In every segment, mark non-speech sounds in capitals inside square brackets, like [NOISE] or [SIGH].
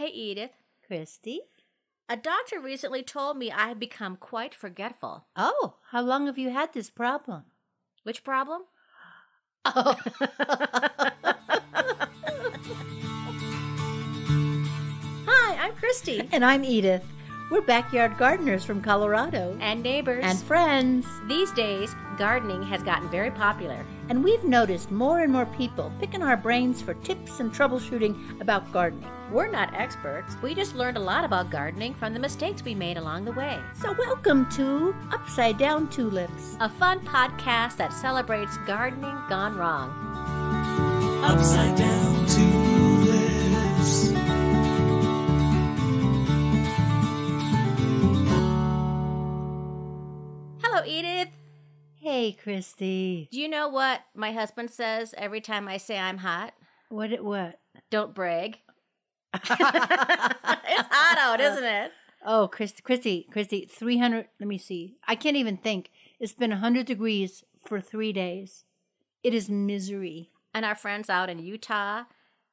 Hey, Edith. Christy? A doctor recently told me I have become quite forgetful. Oh, how long have you had this problem? Which problem? Oh. [LAUGHS] Hi, I'm Christy. and I'm Edith. We're backyard gardeners from Colorado. And neighbors. And friends. These days, gardening has gotten very popular. And we've noticed more and more people picking our brains for tips and troubleshooting about gardening. We're not experts. We just learned a lot about gardening from the mistakes we made along the way. So, welcome to Upside Down Tulips, a fun podcast that celebrates gardening gone wrong. Upside Down Tulips. Hello, Edith. Hey, Christy. Do you know what my husband says every time I say I'm hot? What? It, what? Don't brag. [LAUGHS] it's hot out, isn't it? Oh, Christy, Christy, Christy, 300. Let me see. I can't even think. It's been 100 degrees for three days. It is misery. And our friends out in Utah,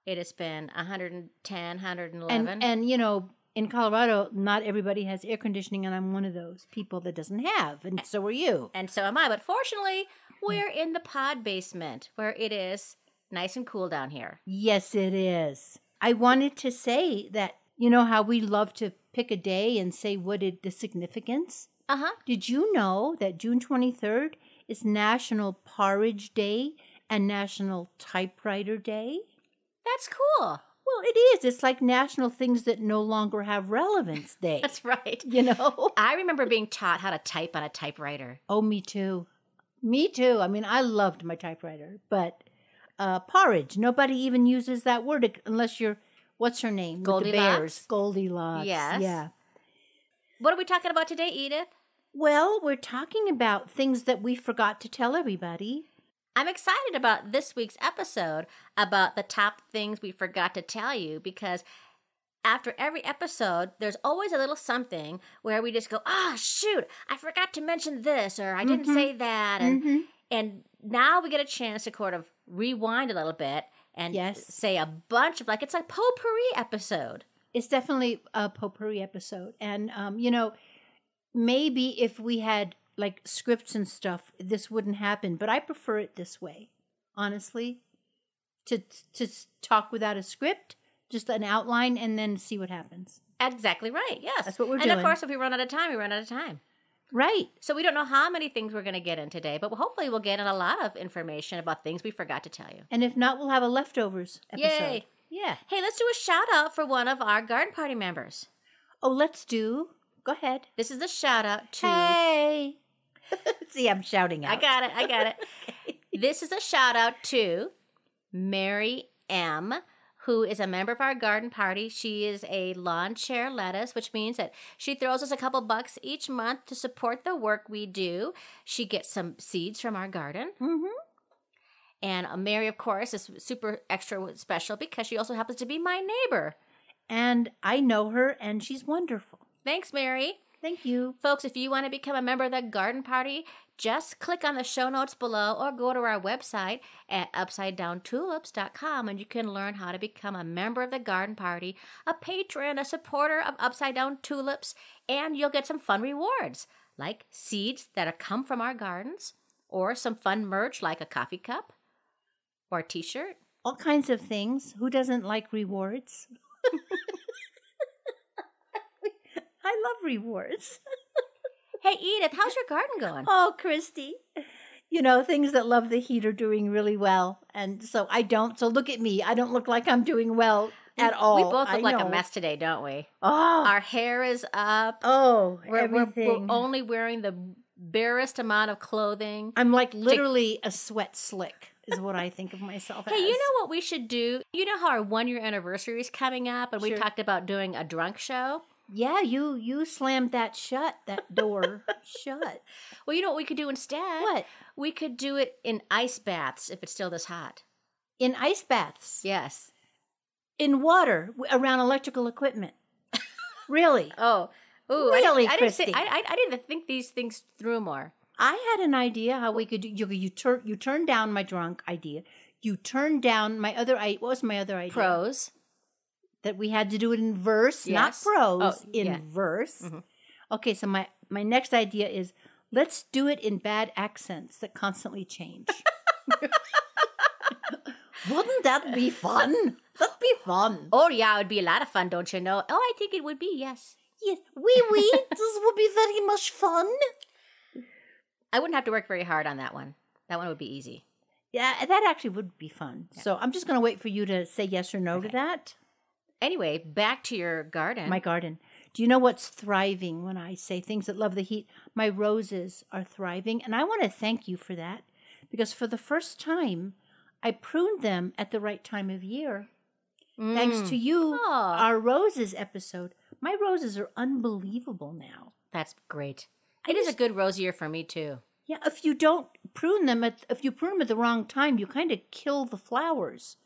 it has been 110, 111. And, and, you know, in Colorado, not everybody has air conditioning, and I'm one of those people that doesn't have. And so are you. and so am I. But fortunately, we're in the pod basement where it is nice and cool down here. Yes, it is. I wanted to say that, you know, how we love to pick a day and say what it, the significance? Uh huh. Did you know that June 23rd is National Porridge Day and National Typewriter Day? That's cool. Well, it is. It's like national things that no longer have relevance [LAUGHS] day. That's right. you know? [LAUGHS] I remember being taught how to type on a typewriter. Oh, me too. Me too. I mean, I loved my typewriter, but uh, porridge, nobody even uses that word unless you're, what's her name? Goldilocks? bears. Goldilocks. Yes. Yeah. What are we talking about today, Edith? Well, we're talking about things that we forgot to tell everybody. I'm excited about this week's episode about the top things we forgot to tell you because after every episode, there's always a little something where we just go, oh, shoot, I forgot to mention this or I didn't Mhm. say that. And, Mhm. and now we get a chance to kind of rewind a little bit and Yes. say a bunch of like, it's a potpourri episode. It's definitely a potpourri episode. And, um, you know, maybe if we had like scripts and stuff, this wouldn't happen. But I prefer it this way, honestly, to to talk without a script, just an outline, and then see what happens. Exactly right. Yes. That's what we're and doing. And of course, if we run out of time, we run out of time. Right. So we don't know how many things we're going to get in today, but hopefully we'll get in a lot of information about things we forgot to tell you. And if not, we'll have a leftovers episode. Yay. Yeah. Hey, let's do a shout out for one of our garden party members. Oh, let's do. Go ahead. This is the shout out to. Hey. [LAUGHS] see, I'm shouting out. I got it. I got it. [LAUGHS] This is a shout out to Mary M, who is a member of our garden party. She is a lawn chair lettuce, which means that she throws us a couple bucks each month to support the work we do. She gets some seeds from our garden. Mm-hmm. And uh, Mary, of course, is super extra special because she also happens to be my neighbor. And I know her, and she's wonderful. Thanks, Mary. Thank you. Folks, if you want to become a member of the garden party, just click on the show notes below or go to our website at upsidedowntulips.com and you can learn how to become a member of the garden party, a patron, a supporter of Upside Down Tulips, and you'll get some fun rewards like seeds that come from our gardens or some fun merch like a coffee cup or a t shirt. All kinds of things. Who doesn't like rewards? [LAUGHS] I love rewards. [LAUGHS] Hey, Edith, how's your garden going? Oh, Christy. You know, things that love the heat are doing really well. And so I don't. So look at me. I don't look like I'm doing well at all. We both I look like a mess today, don't we? Oh, Our hair is up. oh, We're, we're, everything. we're only wearing the barest amount of clothing. I'm like literally a sweat slick, is what I think of myself [LAUGHS] Hey, as. you know what we should do? You know how our one year anniversary is coming up, and we talked about doing a drunk show? Yeah, you you slammed that shut, that door [LAUGHS] shut. Well, you know what we could do instead? What? We could do it in ice baths if it's still this hot. In ice baths. Yes. In water around electrical equipment. really? [LAUGHS] Oh, ooh, Really, I, didn't- I didn't say? I, I, I didn't think these things through more. I had an idea how we could do. You you turn you turn down my drunk idea. You turn down my other. I what was my other idea? Pros. That we had to do it in verse, Yes. not prose, Oh, in yeah. verse. Mhm. Okay, so my my next idea is let's do it in bad accents that constantly change. [LAUGHS] [LAUGHS] Wouldn't that be fun? That'd be fun. Oh yeah, it would be a lot of fun, don't you know? Oh, I think it would be. Yes, Yes, wee wee. [LAUGHS] this would be very much fun. I wouldn't have to work very hard on that one. That one would be easy. Yeah, that actually would be fun. So I'm just going to wait for you to say yes or no to that. Anyway, back to your garden. My garden. Do you know what's thriving when I say things that love the heat? My roses are thriving, and I want to thank you for that because for the first time, I pruned them at the right time of year. Thanks to mm. you, Aw. our roses episode. My roses are unbelievable now. That's great. It is a good rose year for me too. Yeah, if you don't prune them at if you prune them at the wrong time, you kind of kill the flowers.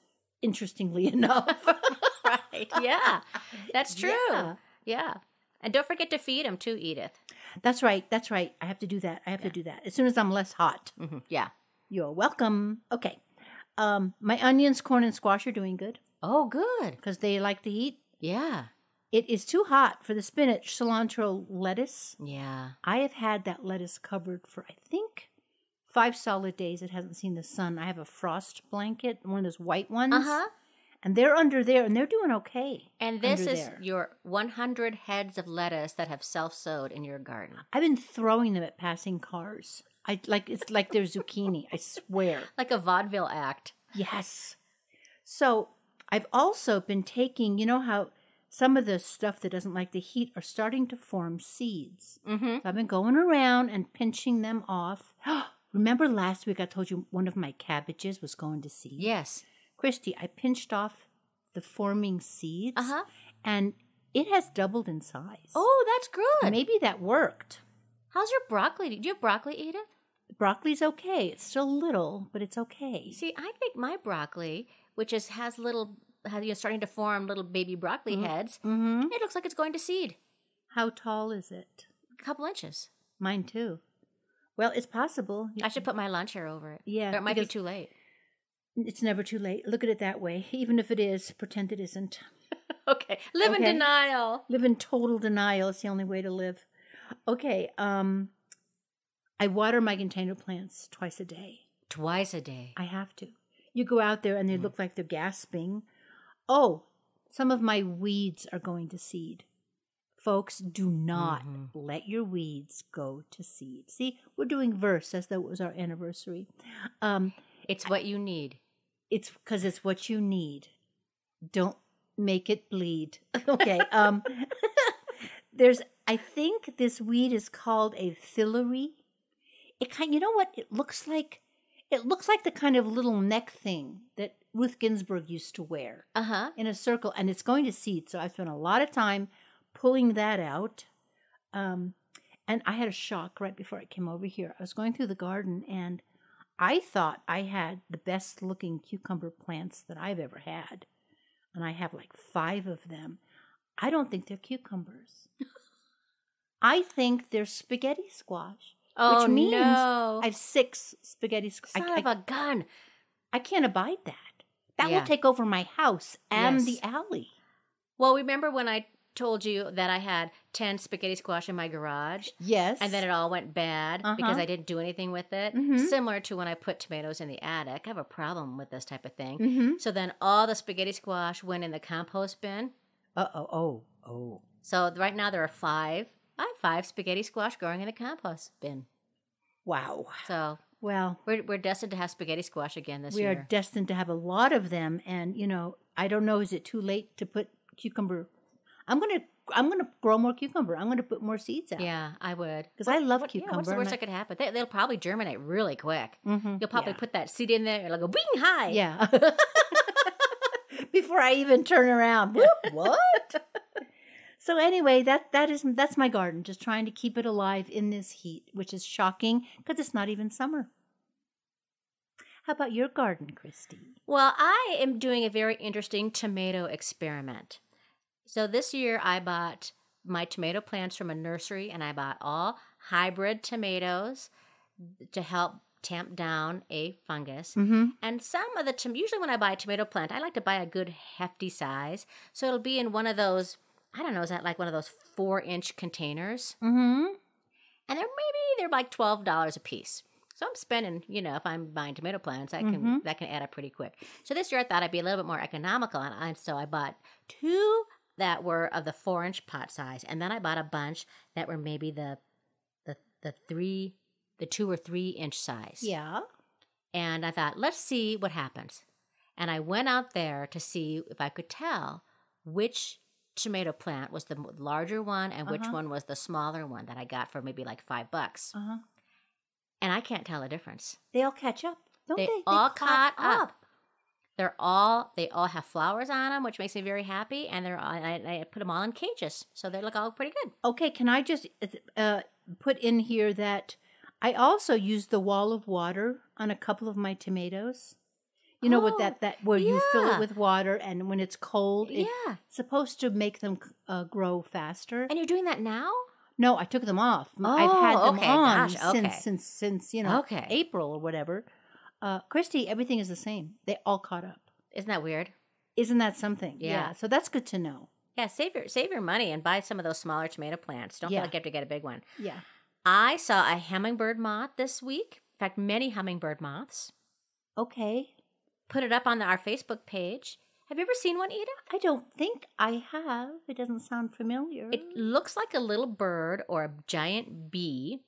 Interestingly [LAUGHS] enough. Right. [LAUGHS] Yeah. That's true. Yeah. Yeah. And don't forget to feed them too, Edith. That's right. That's right. I have to do that. I have to do that as soon as I'm less hot. hmm Yeah. You're welcome. Okay. Um, my onions, corn, and squash are doing good Oh, good. because they like the heat. Yeah. It is too hot for the spinach, cilantro, lettuce. Yeah. I have had that lettuce covered for I think five solid days. It hasn't seen the sun. I have a frost blanket, one of those white ones, Uh huh. And they're under there, and they're doing okay. And this is there. your 100 heads of lettuce that have self sowed in your garden. I've been throwing them at passing cars. I like it's like they're zucchini. I swear. [LAUGHS] Like a vaudeville act. Yes. So I've also been taking, you know how some of the stuff that doesn't like the heat are starting to form seeds. Mm-hmm. So I've been going around and pinching them off. [GASPS] Remember last week I told you one of my cabbages was going to seed? Yes. Christy, I pinched off the forming seeds Uh huh. and it has doubled in size. Oh, that's good. maybe that worked. How's your broccoli? Do you have broccoli, Edith? Broccoli's okay. It's still little, but it's okay. See, I make my broccoli, which is has little, has, you know, starting to form little baby broccoli heads. Mm-hmm. It looks like it's going to seed. How tall is it? A couple inches. Mine too. Well, it's possible. I should put my lawn chair over it. Yeah, Or it might be too late. It's never too late. Look at it that way. Even if it is, pretend it isn't. [LAUGHS] Okay. Live in denial. Live in total denial. It's the only way to live. Okay. Um, I water my container plants twice a day. Twice a day. I have to. You go out there and they look like they're gasping. Oh, some of my weeds are going to seed. Folks, do not Mhm. let your weeds go to seed. See, we're doing verse as though it was our anniversary. Um, It's what you need. It's because it's what you need. Don't make it bleed. [LAUGHS] okay. Um, [LAUGHS] there's, I think this weed is called a thillery. It kind, you know what? It looks like. It looks like the kind of little neck thing that Ruth Ginsburg used to wear Uh huh. in a circle, and it's going to seed. So I spent a lot of time pulling that out. Um, and I had a shock right before I came over here. I was going through the garden, and I thought I had the best looking cucumber plants that I've ever had. And I have like five of them. I don't think they're cucumbers. [LAUGHS] I think they're spaghetti squash. Oh means no! I have six spaghetti squash. Son I, of a gun. I can't abide that. That Yeah. will take over my house and Yes. the alley. Well, remember when I told you that I had ten spaghetti squash in my garage, Yes. and then it all went bad because Uh-huh. I didn't do anything with it. Mhm. Similar to when I put tomatoes in the attic. I have a problem with this type of thing. Mm-hmm. So then all the spaghetti squash went in the compost bin. Uh oh. Oh. Oh. So right now there are five. I have five spaghetti squash growing in the compost bin. Wow. So Well, we're we're destined to have spaghetti squash again this we year. We are destined to have a lot of them, and you know, I don't know. Is it too late to put cucumber? I'm gonna. I'm gonna grow more cucumber. I'm gonna put more seeds out. yeah, I would. Because I love What- yeah, cucumber. what's the worst I- that could happen? They, they'll probably germinate really quick. Mhm, You'll probably yeah. put that seed in there, it'll go bing high. Yeah. [LAUGHS] Before I even turn around. [LAUGHS] What? so anyway, that that is that's my garden. Just trying to keep it alive in this heat, which is shocking because it's not even summer. How about your garden, Christy? Well, I am doing a very interesting tomato experiment. So this year I bought my tomato plants from a nursery and I bought all hybrid tomatoes to help tamp down a fungus. Mm-hmm. And some of the, tom- usually when I buy a tomato plant, I like to buy a good hefty size. So it'll be in one of those, I don't know, is that like one of those four inch containers? Mm-hmm. And they're maybe they're like $12 a piece. So I'm spending, you know, if I'm buying tomato plants, I can Mhm. that can add up pretty quick. So this year I thought I'd be a little bit more economical, and I, so I bought two that were of the four inch pot size, and then I bought a bunch that were maybe the the the three the two or three inch size. Yeah. And I thought, let's see what happens. And I went out there to see if I could tell which tomato plant was the larger one and which Uh-huh. one was the smaller one that I got for maybe like five bucks. Uh-huh. And I can't tell the difference. They all catch up, don't They they? all caught up. They're all they all have flowers on them, which makes me very happy. And they're all, I, I put them all in cages, so they look all pretty good. Okay, can I just uh, put in here that I also use the wall of water on a couple of my tomatoes. You know, Oh, that that where you fill it with water, and when it's cold, it's yeah. supposed to make them uh, grow faster. And you're doing that now? No, I took them off. Oh, I've had Oh, them okay, on gosh, okay. since since since you know Okay. April or whatever. Uh, Christy, everything is the same. They all caught up. Isn't that weird? Isn't that something? Yeah. So that's good to know. Yeah, save your save your money and buy some of those smaller tomato plants. Don't Yeah. feel like you have to get a big one. Yeah. I saw a hummingbird moth this week. In fact, many hummingbird moths. Okay. Put it up on our Facebook page. Have you ever seen one, Edith? I don't think I have. It doesn't sound familiar. It looks like a little bird or a giant bee,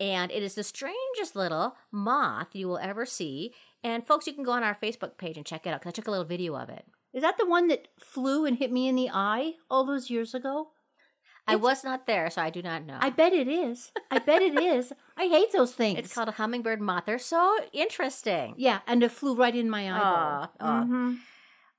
and it is the strangest little moth you will ever see. And folks, you can go on our Facebook page and check it out because I took a little video of it. Is that the one that flew and hit me in the eye all those years ago? I It's- was not there, so I do not know. I bet it is. I bet it is. [LAUGHS] I hate those things. it's called a hummingbird moth. They're so interesting. Yeah, and it flew right in my eyeball. Aw. Mhm.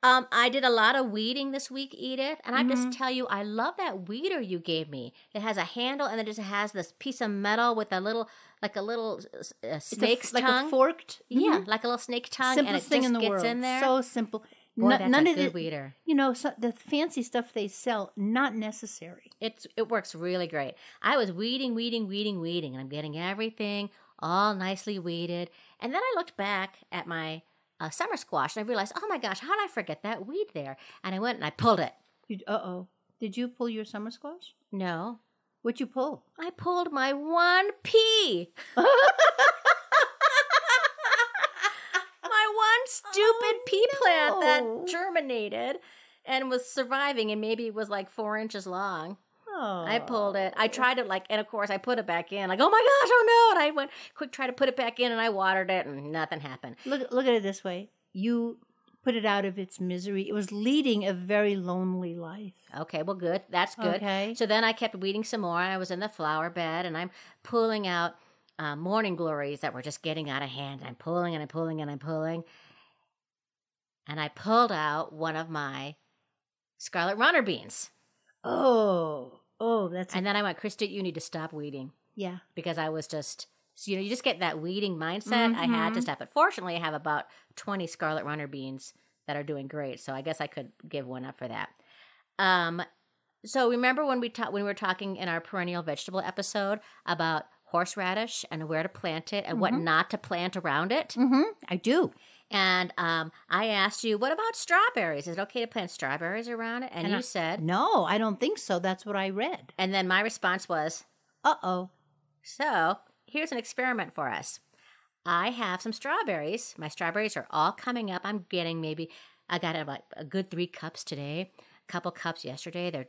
Um, I did a lot of weeding this week, Edith, and I Mhm. just tell you, I love that weeder you gave me. It has a handle, and it just has this piece of metal with a little, like a little uh, a snake's like tongue. a forked. yeah, Mhm. like a little snake tongue, simplest and it thing just in the gets world. in there. So simple. Boy, No- none a of the, weeder. you know, so, the fancy stuff they sell not necessary. It's it works really great. I was weeding, weeding, weeding, weeding, and I'm getting everything all nicely weeded. And then I looked back at my uh, summer squash, and I realized, oh my gosh, how did I forget that weed there? And I went and I pulled it. Uh oh. Did you pull your summer squash? No, What'd you pull? I pulled my one pea. [LAUGHS] my one stupid Oh, pea plant that germinated and was surviving and maybe was like four inches long. Oh. I pulled it. I tried it like, and of course I put it back in. Like, oh my gosh, oh no! And I went quick, try to put it back in, and I watered it, and nothing happened. Look, look at it this way. You put it out of its misery. It was leading a very lonely life. Okay, well, good. That's good. Okay. So then I kept weeding some more. and I was in the flower bed, and I'm pulling out uh, morning glories that were just getting out of hand. I'm pulling and I'm pulling and I'm pulling, and I pulled out one of my scarlet runner beans. Oh, oh, that's And then I went, Christy, you need to stop weeding. yeah. because I was just, so, you know, you just get that weeding mindset. I had to Mhm. stop it. Fortunately, I have about 20 Scarlet Runner beans that are doing great. So I guess I could give one up for that. Um, so remember when we ta- when we were talking in our perennial vegetable episode about horseradish and where to plant it and what Mhm. not to plant around it? Mm-hmm. I do. And um, I asked you, what about strawberries? Is it okay to plant strawberries around it? And, And you I- said, No, I don't think so. That's what I read. and then my response was, Uh oh. So here's an experiment for us. I have some strawberries. My strawberries are all coming up. I'm getting maybe, I got about a good three cups today, a couple cups yesterday. They're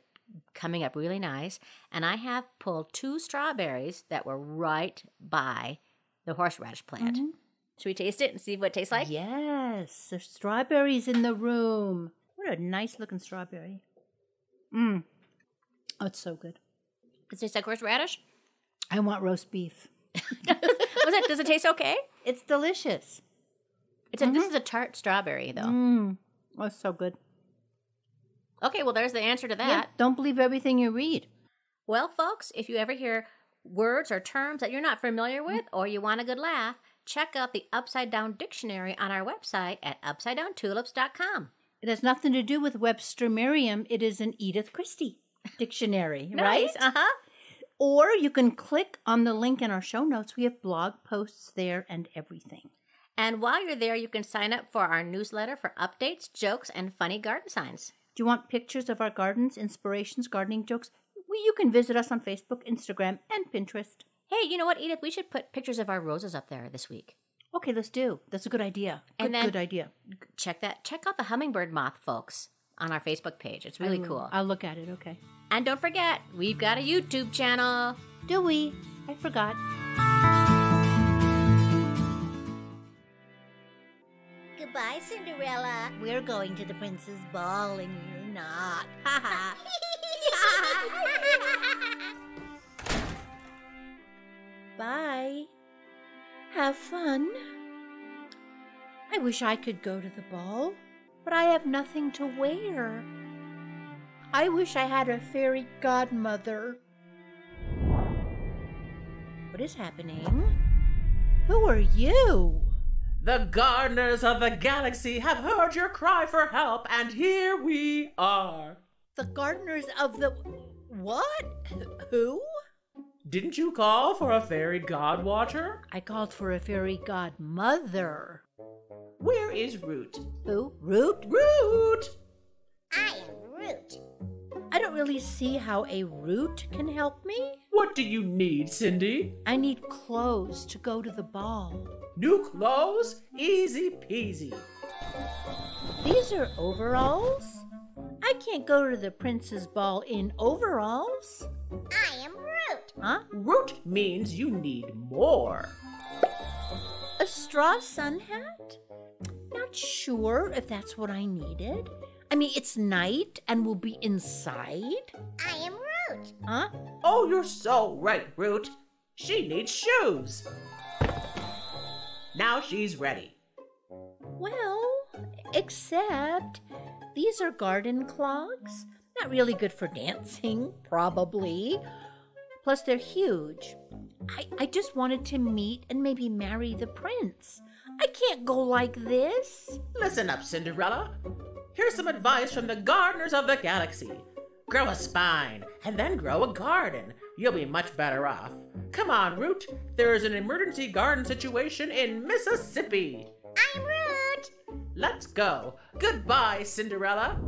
coming up really nice. And I have pulled two strawberries that were right by the horseradish plant. Mhm. Should we taste it and see what it tastes like? yes, there's strawberries in the room. What a nice looking strawberry. Mmm. Oh, it's so good. Does it taste like horseradish? I want roast beef. [LAUGHS] Was it, does it taste okay? It's delicious. It's a, This mm-hmm. is a tart strawberry, though. Mmm. Oh, it's so good. Okay, well, there's the answer to that. Yeah, don't believe everything you read. Well, folks, if you ever hear words or terms that you're not familiar with or you want a good laugh, check out the Upside Down Dictionary on our website at upsidedowntulips.com. It has nothing to do with Webster Merriam. It is an Edith Christy dictionary, [LAUGHS] right? Uh huh. Or you can click on the link in our show notes. We have blog posts there and everything. And while you're there, you can sign up for our newsletter for updates, jokes, and funny garden signs. Do you want pictures of our gardens, inspirations, gardening jokes? You can visit us on Facebook, Instagram, and Pinterest. Hey, you know what, Edith? We should put pictures of our roses up there this week. Okay, let's do. That's a good idea. Good, And then- good idea. Check that. Check out the hummingbird moth, folks, on our Facebook page. It's really I will- cool. I'll look at it. Okay. And don't forget, we've got a YouTube channel. Do we? I forgot. Goodbye, Cinderella. We're going to the prince's ball and you're not. Ha ha. [LAUGHS] [LAUGHS] Bye. Have fun. I wish I could go to the ball, but I have nothing to wear. I wish I had a fairy godmother. What is happening? Who are you? The gardeners of the galaxy have heard your cry for help, and here we are. The gardeners of the. What? Who? Didn't you call for a fairy god watcher? I called for a fairy godmother. Where is Root? Who? Root? Root! I am Root. I don't really see how a root can help me. What do you need, Cindy? I need clothes to go to the ball. New clothes? Easy peasy. These are overalls? I can't go to the prince's ball in overalls. I am Root. Huh? Root means you need more. A straw sun hat? Not sure if that's what I needed. I mean, it's night and we'll be inside. I am Root. Huh? Oh, you're so right, Root. She needs shoes. Now she's ready. Well, except these are garden clogs. Not really good for dancing, probably. Plus, they're huge. I, I just wanted to meet and maybe marry the prince. I can't go like this. Listen up, Cinderella. Here's some advice from the gardeners of the galaxy. Grow a spine, and then grow a garden. You'll be much better off. Come on, Root. There is an emergency garden situation in Mississippi. I'm Root. Let's go. Goodbye, Cinderella.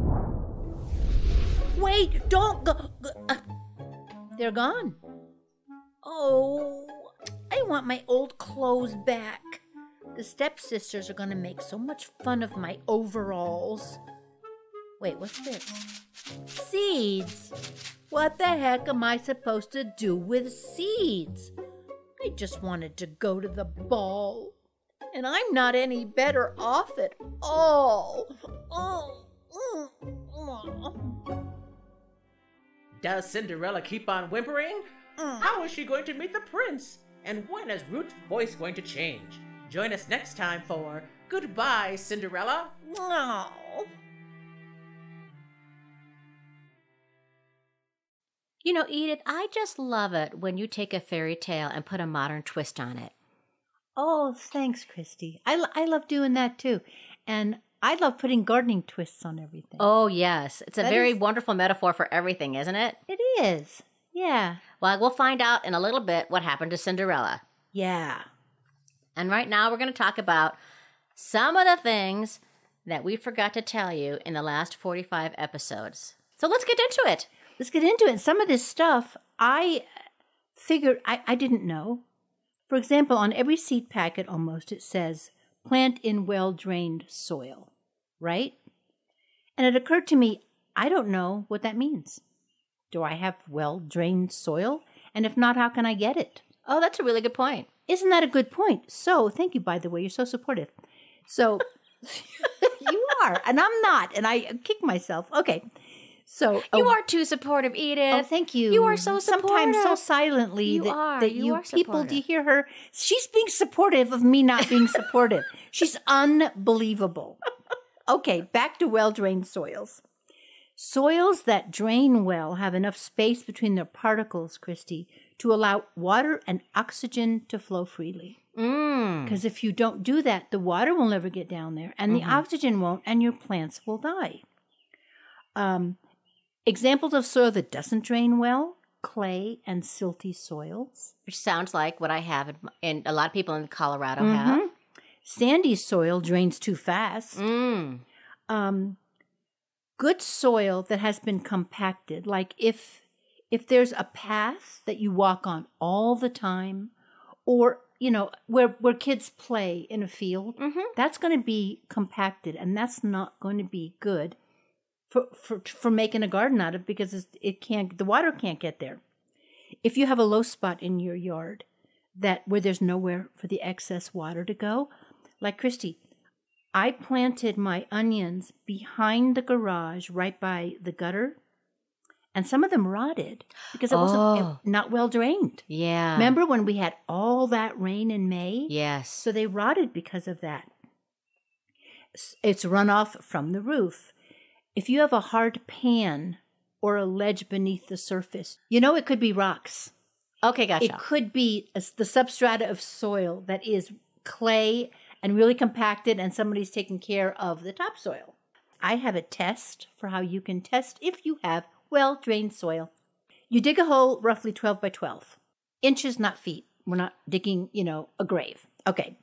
Wait, don't go. go- uh, they're gone. Oh, I want my old clothes back. The stepsisters are going to make so much fun of my overalls. Wait, what's this? Seeds. What the heck am I supposed to do with seeds? I just wanted to go to the ball. And I'm not any better off at all. Oh. mm, mm. Does Cinderella keep on whimpering? Mm. How is she going to meet the prince? And when is Root's voice going to change? Join us next time for Goodbye, Cinderella. No. You know, Edith, I just love it when you take a fairy tale and put a modern twist on it. Oh, thanks, Christy. I, I love doing that too. And I love putting gardening twists on everything. Oh, yes. It's a That very is- wonderful metaphor for everything, isn't it? It is. Yeah. Well, we'll find out in a little bit what happened to Cinderella. Yeah. And right now, we're going to talk about some of the things that we forgot to tell you in the last 45 episodes. So let's get into it. Let's get into it. Some of this stuff I figured I, I didn't know. For example, on every seed packet almost it says plant in well drained soil, right? And it occurred to me, I don't know what that means. Do I have well drained soil? And if not, how can I get it? Oh, that's a really good point. Isn't that a good point? So, thank you, by the way. You're so supportive. So, [LAUGHS] you are, and I'm not, and I kick myself. Okay. So, You oh, are too supportive, Edith. Oh, thank you. You are so Sometimes so silently You that, are. that You you, are people, do you hear her? She's being supportive of me not being supportive. She's [LAUGHS] unbelievable. Okay, back to well drained soils. Soils that drain well have enough space between their particles, Christy, to allow water and oxygen to flow freely. Mm. Because if you don't do that, the water will never get down there, and the oxygen won't, and your plants will die. Um, examples of soil that doesn't drain well clay and silty soils. Which sounds like what I have in a lot of people in Colorado Mhm. have. Sandy soil drains too fast. Mm. um, good soil that has been compacted like if if there's a path that you walk on all the time or you know where where kids play in a field Mhm. that's going to be compacted and that's not going to be good for for for making a garden out of because it's, it can't the water can't get there if you have a low spot in your yard that where there's nowhere for the excess water to go like christy I planted my onions behind the garage right by the gutter, and some of them rotted because it wasn't Oh. it- not well drained. Yeah. Remember when we had all that rain in May? Yes. So they rotted because of that. It's runoff from the roof. If you have a hard pan or a ledge beneath the surface, you know it could be rocks. Okay, gotcha. It could be the substrata of soil that is clay and really compacted, and somebody's taking care of the topsoil. I have a test for how you can test if you have well drained soil. You dig a hole roughly 12 by 12 inches, not feet. We're not digging, you know, a grave. Okay.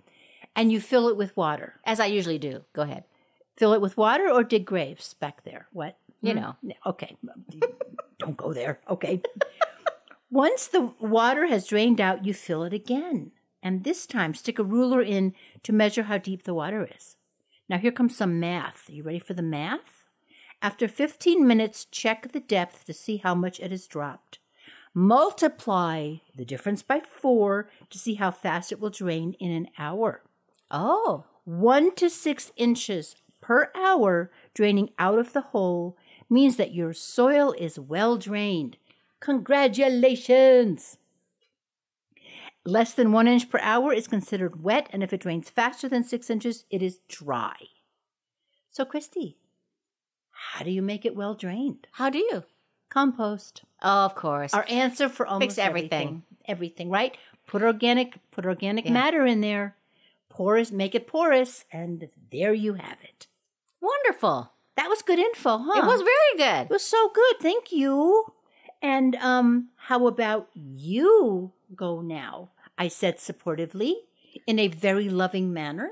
And you fill it with water. As I usually do. Go ahead. Fill it with water or dig graves back there? What? You Hmm? know. Okay. [LAUGHS] Don't go there. Okay. [LAUGHS] Once the water has drained out, you fill it again. And this time, stick a ruler in to measure how deep the water is. Now, here comes some math. Are you ready for the math? After 15 minutes, check the depth to see how much it has dropped. Multiply the difference by four to see how fast it will drain in an hour Oh. one to six inches per hour draining out of the hole means that your soil is well drained. Congratulations! Less than one inch per hour is considered wet, and if it drains faster than six inches, it is dry. So, Christy, how do you make it well drained? How do you? Compost. Oh, of course. Our answer for almost everything. everything. Everything, right? Put organic, put organic Yeah. matter in there. Porous, make it porous, and there you have it. Wonderful. That was good info, huh? It was very good. It was so good. Thank you. And um, how about you go now? I said supportively, in a very loving manner.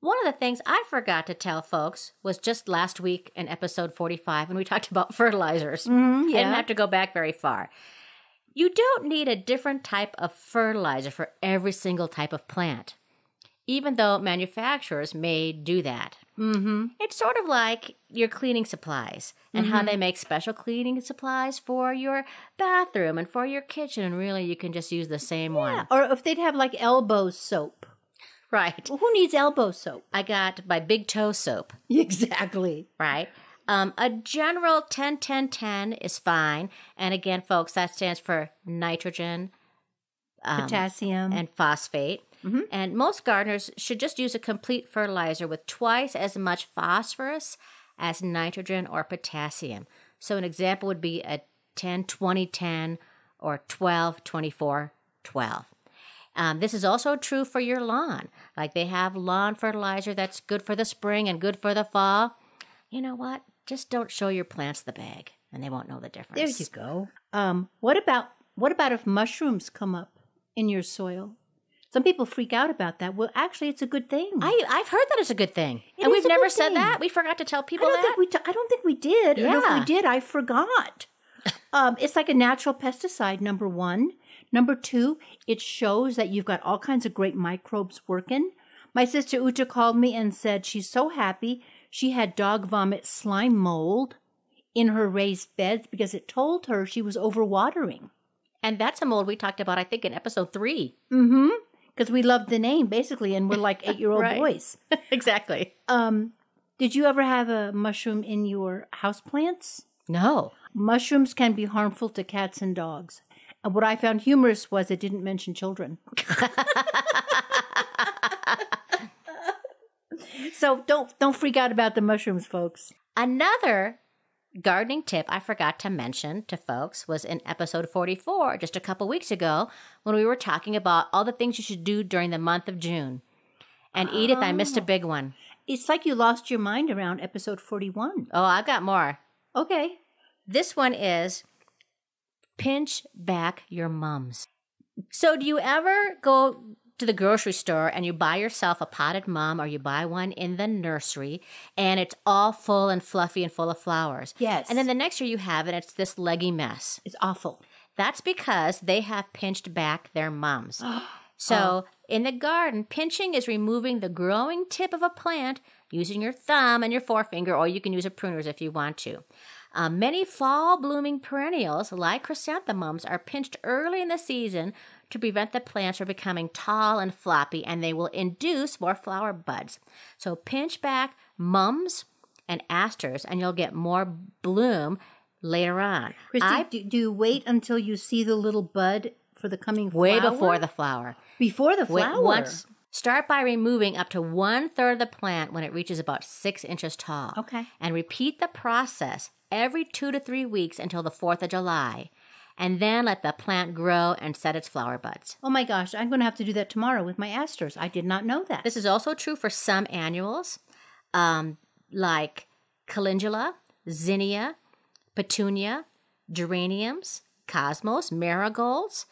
One of the things I forgot to tell folks was just last week in episode 45 when we talked about fertilizers. Mm, I didn't have to go back very far. You don't need a different type of fertilizer for every single type of plant, even though manufacturers may do that. Mm-hmm. It's sort of like your cleaning supplies and how they make special cleaning supplies for your bathroom and for your kitchen. And really, you can just use the same one. Or if they'd have like elbow soap. [LAUGHS] Right. Well, who needs elbow soap? I got my big toe soap, [LAUGHS] Exactly. right? Um, a general 10 10 10 is fine. And again, folks, that stands for nitrogen, um, Potassium. and phosphate. And most gardeners should just use a complete fertilizer with twice as much phosphorus as nitrogen or potassium. So an example would be a 10 20 10 or 12 24 12. Um, this is also true for your lawn. Like they have lawn fertilizer that's good for the spring and good for the fall. You know what? Just don't show your plants the bag and they won't know the difference. there you go. Um, what about what about if mushrooms come up in your soil? Some people freak out about that. Well, actually, it's a good thing. I, I've heard that it's a good thing. It and is we've a never good said thing. that. We forgot to tell I people don't that. think we. T- I don't think we did. And if Yeah. we did, I forgot. um, it's like a natural pesticide. Number one. Number two, it shows that you've got all kinds of great microbes working. My sister Uta called me and said she's so happy she had dog vomit slime mold in her raised beds because it told her she was overwatering. and that's a mold we talked about, I think, in episode three. Mm-hmm. Because we loved the name basically, and we're like eight-year-old [LAUGHS] Right. boys. [LAUGHS] exactly. Um, did you ever have a mushroom in your house plants? No. Mushrooms can be harmful to cats and dogs. And what I found humorous was it didn't mention children. [LAUGHS] so don't don't freak out about the mushrooms, folks. Another gardening tip I forgot to mention to folks was in episode 44, just a couple weeks ago, when we were talking about all the things you should do during the month of June. And Edith, I missed a big one. Oh. It's like you lost your mind around episode 41. Oh, I've got more. Okay. This one is pinch back your mums. So, do you ever go to the grocery store and you buy yourself a potted mum or you buy one in the nursery and it's all full and fluffy and full of flowers? Yes. And then the next year you have it, it's this leggy mess. It's awful. That's because they have pinched back their mums. [GASPS] So, in the garden, pinching is removing the growing tip of a plant using your thumb and your forefinger, or you can use a pruners if you want to. Uh, many fall blooming perennials, like chrysanthemums, are pinched early in the season to prevent the plants from becoming tall and floppy, and they will induce more flower buds. So, pinch back mums and asters, and you'll get more bloom later on. Christy, I do, do you wait until you see the little bud for the coming way before the flower. before the Wait, flower. once start by removing up to one third of the plant when it reaches about six inches tall. Okay. And repeat the process every two to three weeks until the fourth of July. And then let the plant grow and set its flower buds. Oh my gosh, I'm going to have to do that tomorrow with my asters. I did not know that. This is also true for some annuals, um, like calendula, zinnia, petunia, geraniums, cosmos, marigolds,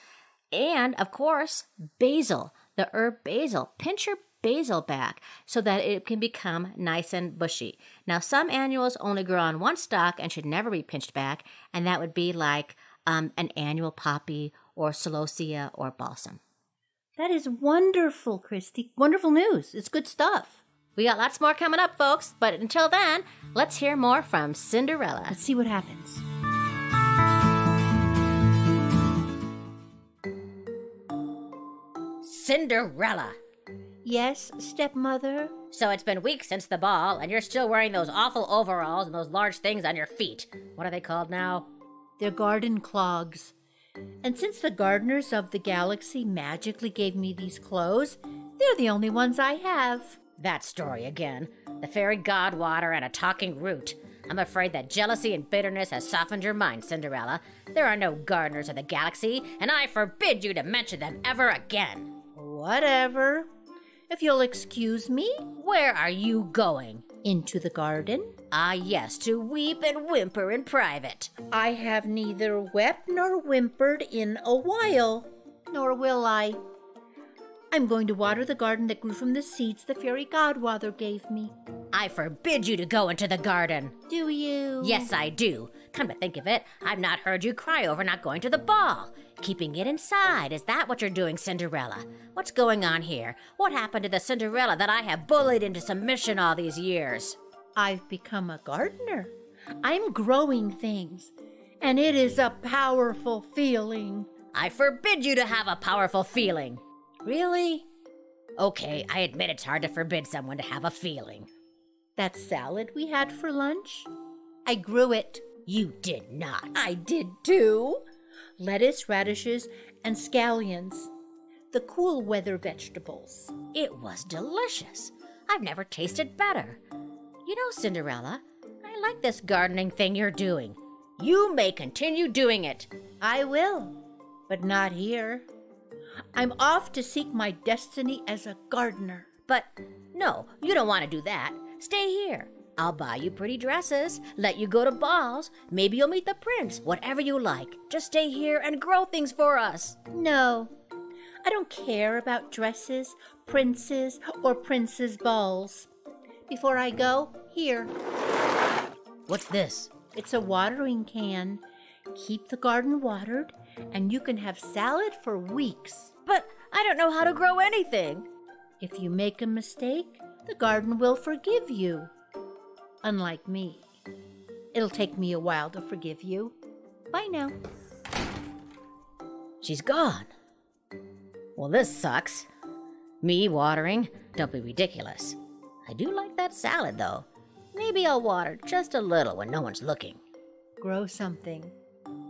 and of course, basil, the herb basil. Pinch your basil back so that it can become nice and bushy. Now, some annuals only grow on one stalk and should never be pinched back, and that would be like um, an annual poppy or celosia or balsam. That is wonderful, Christy. Wonderful news. It's good stuff. We got lots more coming up, folks, but until then, let's hear more from Cinderella. Let's see what happens. Cinderella. Yes, stepmother. So it's been weeks since the ball, and you're still wearing those awful overalls and those large things on your feet. What are they called now? They're garden clogs. And since the gardeners of the galaxy magically gave me these clothes, they're the only ones I have. That story again. The fairy godwater and a talking root. I'm afraid that jealousy and bitterness has softened your mind, Cinderella. There are no gardeners of the galaxy, and I forbid you to mention them ever again. Whatever. If you'll excuse me, Where are you going? Into the garden. Ah, yes, to weep and whimper in private. I have neither wept nor whimpered in a while, nor will I. I'm going to water the garden that grew from the seeds the fairy godmother gave me. I forbid you to go into the garden. Do you? Yes, I do. Come to think of it, I've not heard you cry over not going to the ball. Keeping it inside, is that what you're doing, Cinderella? What's going on here? What happened to the Cinderella that I have bullied into submission all these years? I've become a gardener. I'm growing things, and it is a powerful feeling. I forbid you to have a powerful feeling. Really? Okay, I admit it's hard to forbid someone to have a feeling. That salad we had for lunch? I grew it. You did not. I did too. Lettuce, radishes, and scallions. The cool weather vegetables. It was delicious. I've never tasted better. You know, Cinderella, I like this gardening thing you're doing. You may continue doing it. I will, but not here. I'm off to seek my destiny as a gardener. But no, you don't want to do that. Stay here. I'll buy you pretty dresses, let you go to balls. Maybe you'll meet the prince, whatever you like. Just stay here and grow things for us. No, I don't care about dresses, princes, or princes' balls. Before I go, here, What's this? it's a watering can. Keep the garden watered, and you can have salad for weeks. But I don't know how to grow anything. If you make a mistake, the garden will forgive you. Unlike me. It'll take me a while to forgive you. Bye now. She's gone. Well, this sucks. Me watering? Don't be ridiculous. I do like that salad, though. Maybe I'll water just a little when no one's looking. Grow something.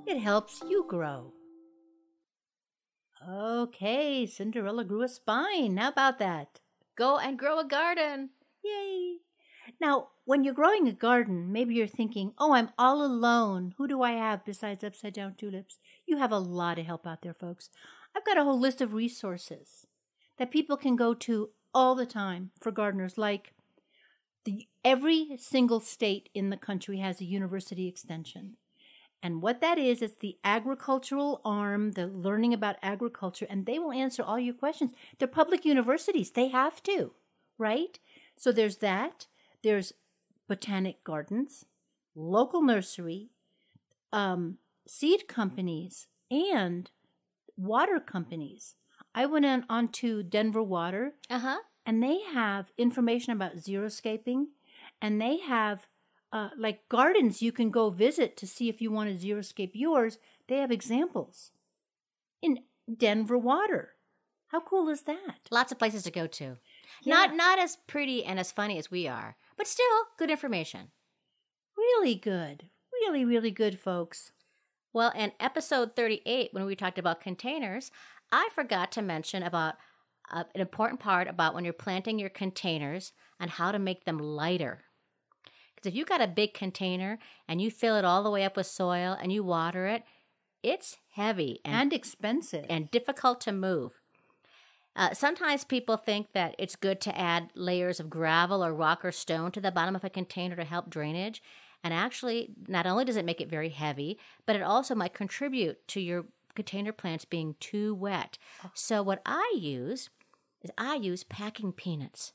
It helps you grow. Okay, Cinderella grew a spine. How about that? Go and grow a garden. Yay! Now, when you're growing a garden, maybe you're thinking, oh, I'm all alone. Who do I have besides upside down tulips? You have a lot of help out there, folks. I've got a whole list of resources that people can go to all the time for gardeners, like the, every single state in the country has a university extension. And what that is, it's the agricultural arm, the learning about agriculture, and they will answer all your questions. They're public universities, they have to, right? So there's that. There's botanic gardens, local nursery, um, seed companies, and water companies. I went on, on to Denver Water, Uh huh. and they have information about xeriscaping, and they have uh, like gardens you can go visit to see if you want to xeriscape yours. They have examples in Denver Water. How cool is that? Lots of places to go to. Yeah. Not not as pretty and as funny as we are, but still good information. Really good. Really, really good, folks. Well, in episode 38, when we talked about containers, I forgot to mention about uh, an important part about when you're planting your containers and how to make them lighter. Because if you got a big container and you fill it all the way up with soil and you water it, it's heavy and, And expensive. and difficult to move. Uh, sometimes people think that it's good to add layers of gravel or rock or stone to the bottom of a container to help drainage. And actually, not only does it make it very heavy, but it also might contribute to your container plants being too wet. So, what I use is I use packing peanuts.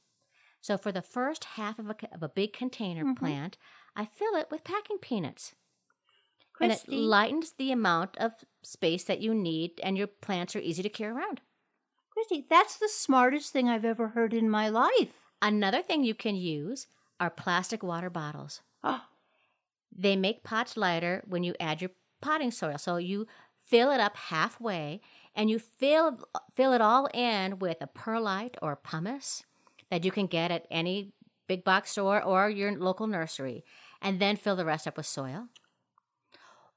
So, for the first half of a, of a big container plant, I fill it with packing peanuts. And it lightens the amount of space that you need, and your plants are easy to carry around. That's the smartest thing I've ever heard in my life. Another thing you can use are plastic water bottles. Oh, They make pots lighter when you add your potting soil. So you fill it up halfway and you fill fill it all in with a perlite or pumice that you can get at any big box store or your local nursery and then fill the rest up with soil.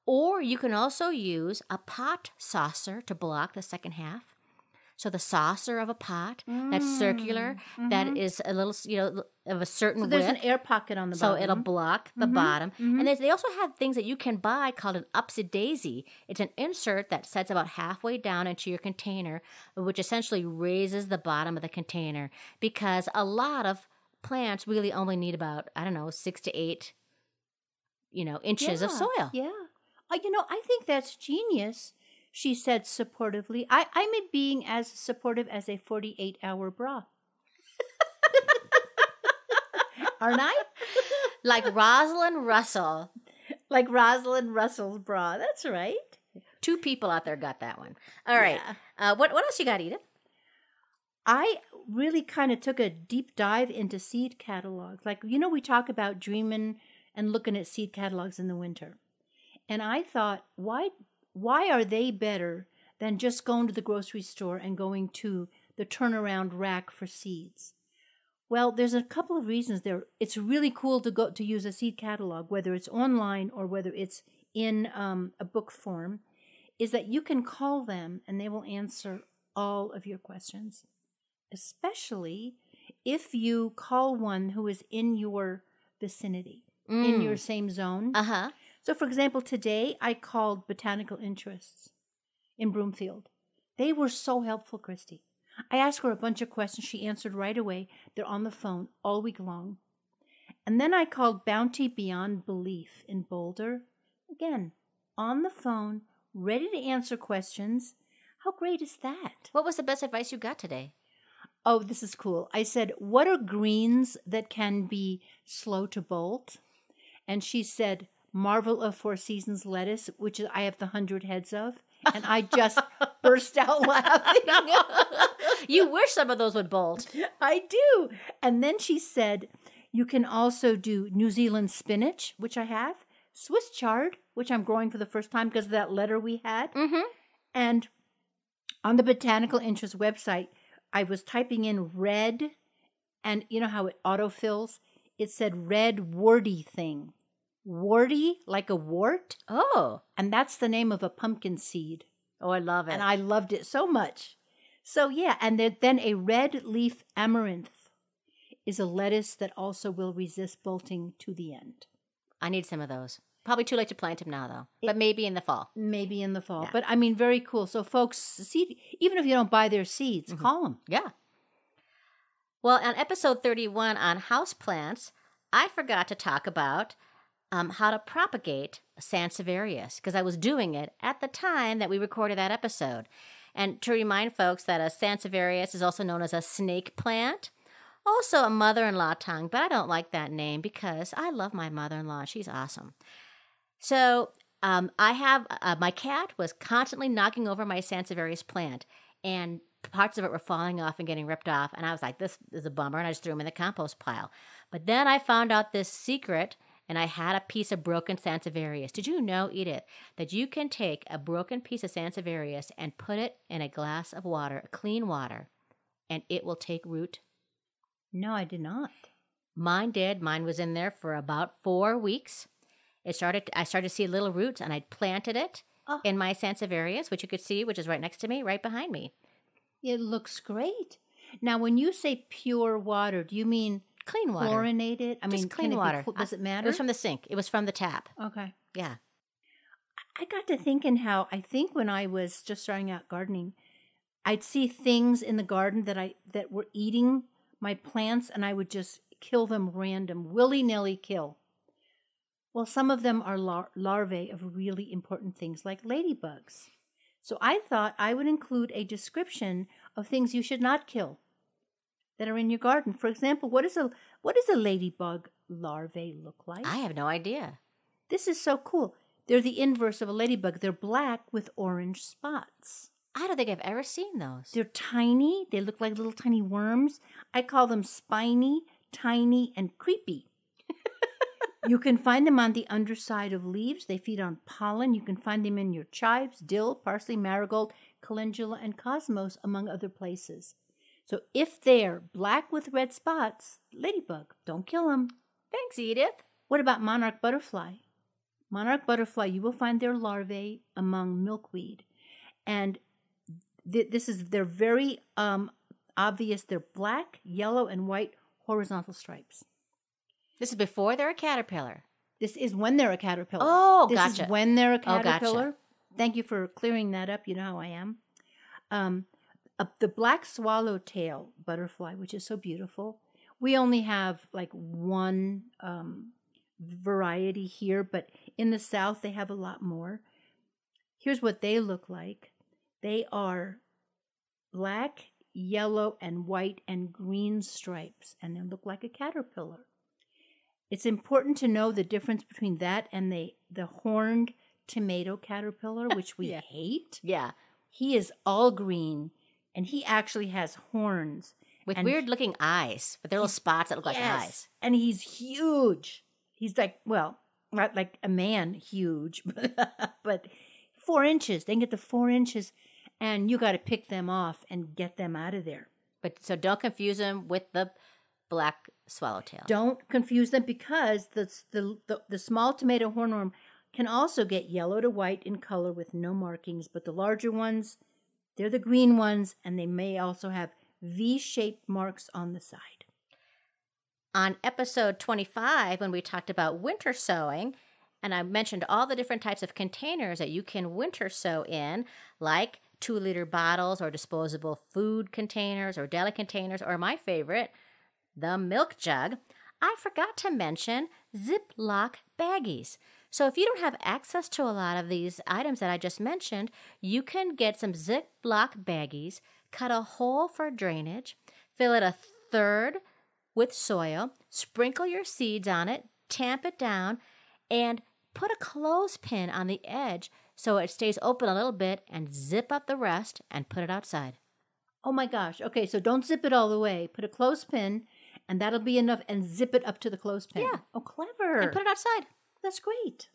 Or you can also use a pot saucer to block the second half. So the saucer of a pot that's circular, mm, that mm-hmm. is a little, you know, of a certain so there's width. an air pocket on the So bottom. So it'll block the mm-hmm, bottom. Mm-hmm. And they also have things that you can buy called an upsy daisy. It's an insert that sets about halfway down into your container, which essentially raises the bottom of the container because a lot of plants really only need about, I don't know, six to eight, you know, inches of soil. Yeah. Uh, you know, I think that's genius, she said supportively. I, I'm being as supportive as a 48 hour bra. [LAUGHS] Aren't I? Like Rosalind Russell. Like Rosalind Russell's bra. That's right. Two people out there got that one. All right. Yeah. Uh, what, what else you got, Edith? I really kind of took a deep dive into seed catalogs. Like, you know, we talk about dreaming and looking at seed catalogs in the winter. And I thought, why why are they better than just going to the grocery store and going to the turnaround rack for seeds? Well, there's a couple of reasons there. It's really cool to go to use a seed catalog, whether it's online or whether it's in um, a book form, is that you can call them and they will answer all of your questions especially if you call one who is in your vicinity, in your same zone. Uh huh. So, for example, today I called Botanical Interests in Broomfield. They were so helpful, Christy. I asked her a bunch of questions. She answered right away. They're on the phone all week long. And then I called Bounty Beyond Belief in Boulder. Again, on the phone, ready to answer questions. How great is that? What was the best advice you got today? Oh, this is cool. I said, What are greens that can be slow to bolt? And she said, Marvel of Four Seasons lettuce, which I have the hundred heads of. And I just [LAUGHS] burst out laughing. [LAUGHS] You wish some of those would bolt. [LAUGHS] I do. And then she said, You can also do New Zealand spinach, which I have, Swiss chard, which I'm growing for the first time because of that letter we had. Mm-hmm. And on the Botanical Interest website, I was typing in red, and you know how it autofills? It said red warty thing. Warty, like a wart. Oh. And that's the name of a pumpkin seed. Oh, I love it. And I loved it so much. So, yeah, and then a red leaf amaranth is a lettuce that also will resist bolting to the end. I need some of those. Probably too late to plant them now, though. But maybe in the fall. Maybe in the fall. Yeah. But I mean, very cool. So, folks, seed, even if you don't buy their seeds, Mm-hmm. call them. Yeah. Well, on episode 31 on houseplants, I forgot to talk about um, how to propagate Sansevieria because I was doing it at the time that we recorded that episode. And to remind folks that a Sansevieria is also known as a snake plant, also a mother in law tongue, but I don't like that name because I love my mother in law. She's awesome. So um, I have uh, my cat was constantly knocking over my Sansevieria plant, and parts of it were falling off and getting ripped off. And I was like, this is a bummer. And I just threw them in the compost pile. But then I found out this secret and I had a piece of broken Sansevieria. Did you know, Edith, that you can take a broken piece of Sansevieria and put it in a glass of water, clean water, and it will take root? No, I did not. Mine did. Mine was in there for about four weeks. It started. I started to see little roots, and I planted it Oh. in my Sansevieria, which you could see, which is right next to me, right behind me. It looks great. Now, when you say pure water, do you mean Clean water. chlorinated? I Just mean, clean it be water. does it matter? It was from the sink. It was from the tap. okay. Yeah. I got to thinking how I think when I was just starting out gardening, I'd see things in the garden that I that were eating my plants, and I would just kill them random, willy nilly kill. Well, some of them are lar- larvae of really important things like ladybugs. So I thought I would include a description of things you should not kill that are in your garden. For example, what is a what does a ladybug larvae look like? I have no idea. This is so cool. They're the inverse of a ladybug. They're black with orange spots. I don't think I've ever seen those. They're tiny. They look like little tiny worms. I call them spiny, tiny, and creepy. [LAUGHS] you can find them on the underside of leaves. They feed on pollen. You can find them in your chives, dill, parsley, marigold, calendula, and cosmos, among other places. So if they're black with red spots, ladybug, don't kill them. Thanks, Edith. What about monarch butterfly? Monarch butterfly, you will find their larvae among milkweed. And th- this is, they're very um, obvious. They're black, yellow, and white horizontal stripes. This is before they're a caterpillar. This is when they're a caterpillar. Oh, this gotcha. is when they're a caterpillar. Oh, gotcha. caterpillar. Thank you for clearing that up. You know how I am. Um, uh, the black swallowtail butterfly, which is so beautiful. We only have like one um, variety here, but in the south they have a lot more. Here's what they look like. They are black, yellow, and white and green stripes, and they look like a caterpillar. It's important to know the difference between that and the the horned tomato caterpillar, which we [LAUGHS] Yeah. hate. Yeah. He is all green, and he actually has horns With And- weird looking eyes, but they're little spots that look like eyes. and he's huge. He's like well, not like a man huge, [LAUGHS] but four inches. They can get to four inches, and you got to pick them off and get them out of there. But so don't confuse them with the black swallowtail. Don't confuse them because the, the the the small tomato hornworm can also get yellow to white in color with no markings, but the larger ones, they're the green ones, and they may also have V-shaped marks on the side. on episode 25 when we talked about winter sowing and i mentioned all the different types of containers that you can winter sow in like two liter bottles or disposable food containers or deli containers or my favorite the milk jug i forgot to mention ziploc baggies so if you don't have access to a lot of these items that i just mentioned you can get some ziploc baggies cut a hole for drainage fill it a third with soil, sprinkle your seeds on it, tamp it down, and put a clothespin on the edge so it stays open a little bit and zip up the rest and put it outside. Oh my gosh. Okay, so don't zip it all the way. Put a clothespin, and that'll be enough, and zip it up to the clothespin. Yeah. Oh, clever. And put it outside. That's great.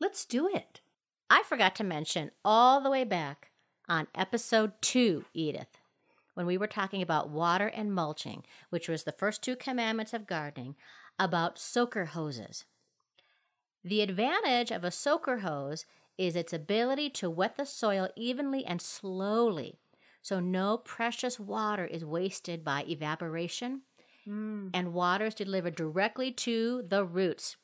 Let's do it. I forgot to mention all the way back on episode two, Edith, when we were talking about water and mulching, which was the first two commandments of gardening, about soaker hoses. The advantage of a soaker hose is its ability to wet the soil evenly and slowly, so no precious water is wasted by evaporation mm. and water is delivered directly to the roots.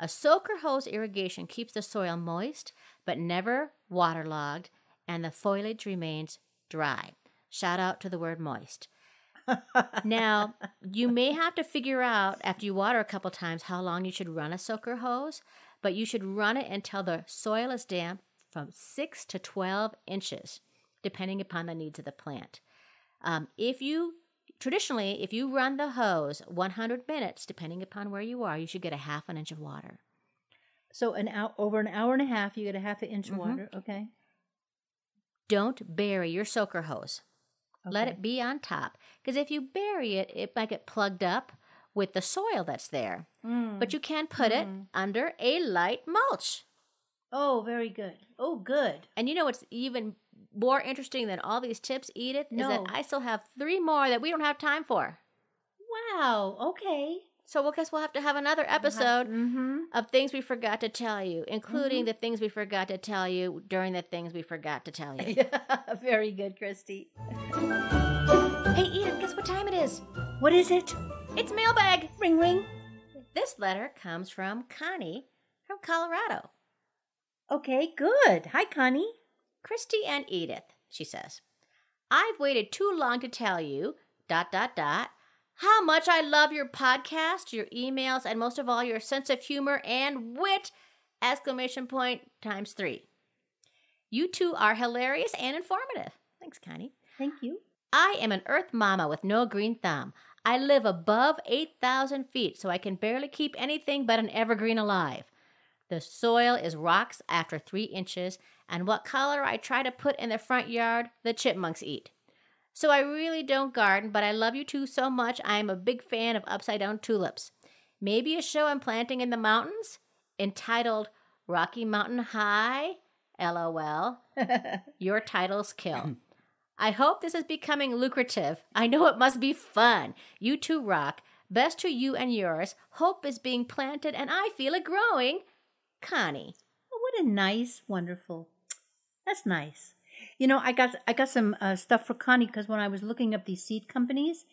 A soaker hose irrigation keeps the soil moist but never waterlogged, and the foliage remains dry. Shout out to the word moist. [LAUGHS] Now, you may have to figure out after you water a couple times how long you should run a soaker hose, but you should run it until the soil is damp from 6 to 12 inches, depending upon the needs of the plant. Um, if you traditionally, if you run the hose 100 minutes, depending upon where you are, you should get a half an inch of water. So an hour over an hour and a half, you get a half an inch of Mhm. water. Okay. Don't bury your soaker hose. Let it be on top. Because if you bury it, it might get plugged up with the soil that's there. Mm. But you can put it Mm. under a light mulch. Oh, very good. Oh, good. And you know what's even more interesting than all these tips, Edith, is No. that I still have three more that we don't have time for. Wow. Okay. So we'll guess we'll have to have another episode Mm-hmm. of things we forgot to tell you, including the things we forgot to tell you during the things we forgot to tell you. Yeah. [LAUGHS] Very good, Christy. hey, Edith, guess what time it is? What is it? It's mailbag. Ring ring. This letter comes from Connie from Colorado. Okay, good. Hi, Connie. Christy and Edith, she says. I've waited too long to tell you, dot, dot, dot, how much I love your podcast, your emails, and most of all, your sense of humor and wit! Exclamation point times three. You two are hilarious and informative. Thanks, Connie. Thank you. I am an earth mama with no green thumb. I live above 8,000 feet, so I can barely keep anything but an evergreen alive. The soil is rocks after three inches, and what color I try to put in the front yard, the chipmunks eat. So I really don't garden, but I love you two so much, I am a big fan of upside down tulips. Maybe a show I'm planting in the mountains entitled Rocky Mountain High? LOL. [LAUGHS] Your titles kill. [CLEARS THROAT] I hope this is becoming lucrative. I know it must be fun. You two rock. Best to you and yours. Hope is being planted and I feel it growing. Connie. Oh, what a nice, wonderful. That's nice. You know, I got I got some uh, stuff for Connie because when I was looking up these seed companies,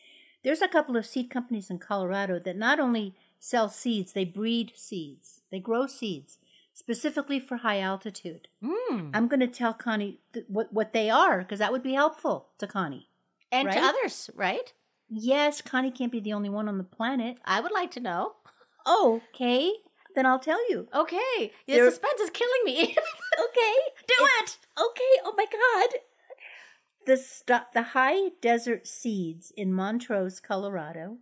there's a couple of seed companies in Colorado that not only sell seeds, they breed seeds. They grow seeds specifically for high altitude. Mm. I'm going to tell Connie th- what what they are because that would be helpful to Connie. And to others, right? Yes, Connie can't be the only one on the planet. I would like to know. Oh, okay. Then I'll tell you. Okay. The There- suspense is killing me. [LAUGHS] Okay. Do it. Okay. Oh my God. The stu- the high desert seeds in Montrose, Colorado,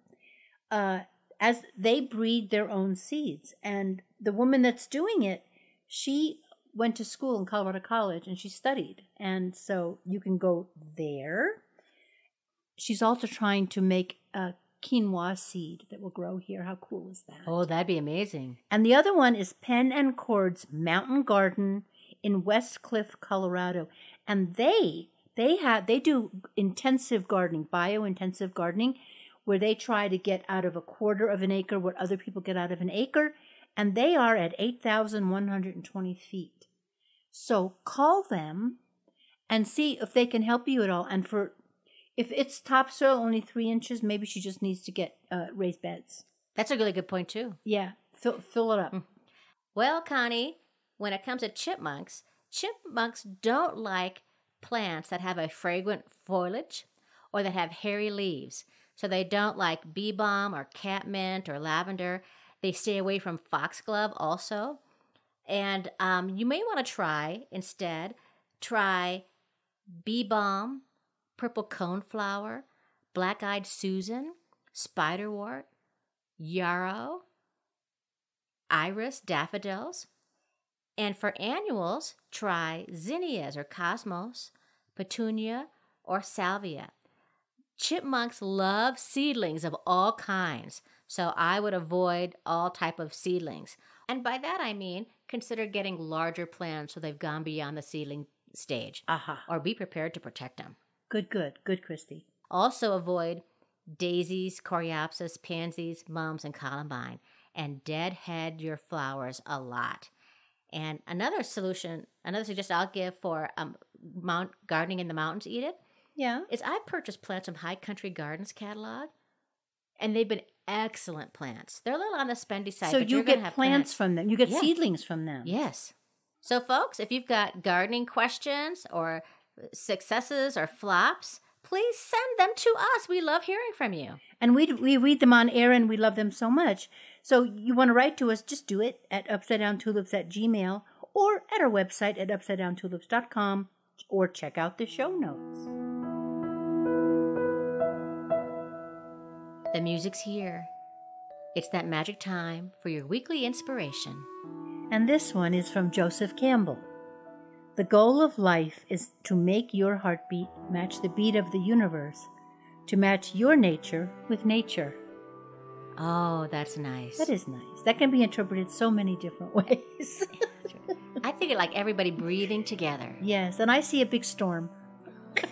uh, as they breed their own seeds, and the woman that's doing it, she went to school in Colorado College and she studied, and so you can go there. She's also trying to make a quinoa seed that will grow here. How cool is that? Oh, that'd be amazing. And the other one is Pen and Cord's Mountain Garden in Westcliffe, Colorado. And they they have they do intensive gardening, bio-intensive gardening, where they try to get out of a quarter of an acre what other people get out of an acre, and they are at 8,120 feet. So call them and see if they can help you at all. And for if it's topsoil only three inches, maybe she just needs to get uh, raised beds. That's a really good point, too. Yeah, fill, fill it up. Well, Connie, when it comes to chipmunks, chipmunks don't like plants that have a fragrant foliage or that have hairy leaves. So they don't like bee balm or catmint or lavender. They stay away from foxglove also. And um, you may want to try instead, try bee balm, purple coneflower, black eyed Susan, spiderwort, yarrow, iris, daffodils. And for annuals, try zinnias or cosmos, petunia, or salvia. Chipmunks love seedlings of all kinds, so I would avoid all type of seedlings. And by that I mean consider getting larger plants so they've gone beyond the seedling stage, Aha. or be prepared to protect them. Good, good, good, Christy. Also avoid daisies, coreopsis, pansies, mums, and columbine, and deadhead your flowers a lot. And another solution, another suggestion I'll give for um, mount gardening in the mountains, Edith, Yeah. is I've purchased plants from High Country Gardens catalog, and they've been excellent plants. They're a little on the spendy side, so but you you're get have plants from them. You get Yeah. seedlings from them. Yes. So, folks, if you've got gardening questions or successes or flops, please send them to us. We love hearing from you. And we we read them on air and we love them so much. So you want to write to us, just do it at upside down tulips at gmail or at our website at upside down tulips.com or check out the show notes. The music's here. It's that magic time for your weekly inspiration. And this one is from Joseph Campbell. The goal of life is to make your heartbeat match the beat of the universe, to match your nature with nature. Oh, that's nice. That is nice. That can be interpreted so many different [LAUGHS] ways. [LAUGHS] I think it like everybody breathing together. yes, and I see a big storm. [LAUGHS]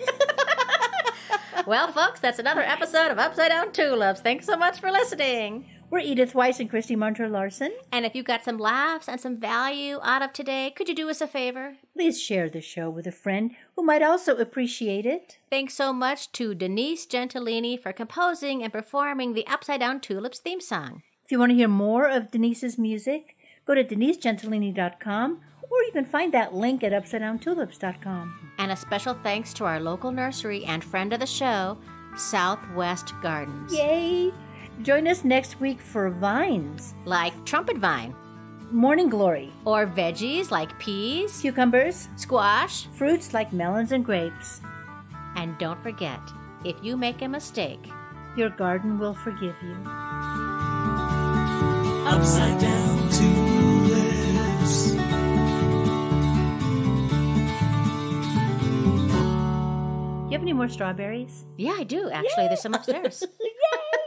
well, folks, that's another episode of Upside Down Tulips. Thanks so much for listening. We're Edith Weiss and Christy Munter Larson. And if you got some laughs and some value out of today, could you do us a favor? Please share the show with a friend who might also appreciate it. Thanks so much to Denise Gentilini for composing and performing the Upside Down Tulips theme song. If you want to hear more of Denise's music, go to denisegentilini.com or you can find that link at upsidedowntulips.com. And a special thanks to our local nursery and friend of the show, Southwest Gardens. Yay! Join us next week for vines, Like trumpet vine, morning glory, or veggies like peas, cucumbers, squash, fruits like melons and grapes. and don't forget, if you make a mistake, Your garden will forgive you. Upside down tulips. Do you have any more strawberries? yeah, I do actually. There's some upstairs. [LAUGHS]